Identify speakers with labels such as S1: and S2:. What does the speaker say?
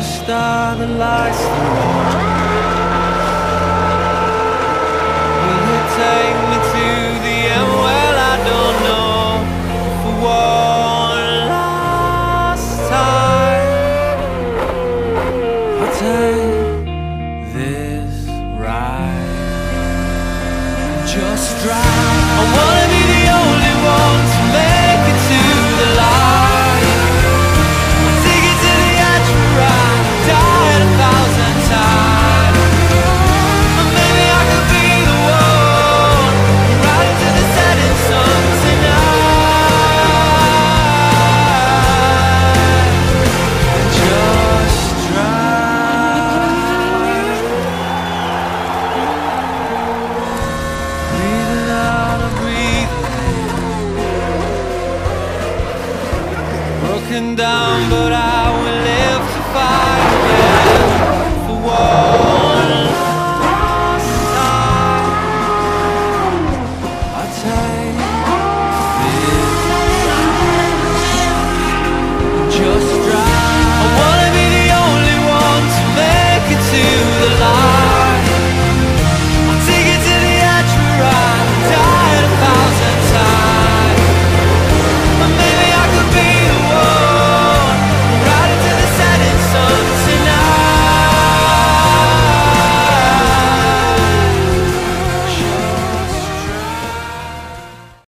S1: star that lights the road. Will it take me to the end? Well, I don't know. For one last time, I'll take this ride. Just drive. broken down, but I will live to fight.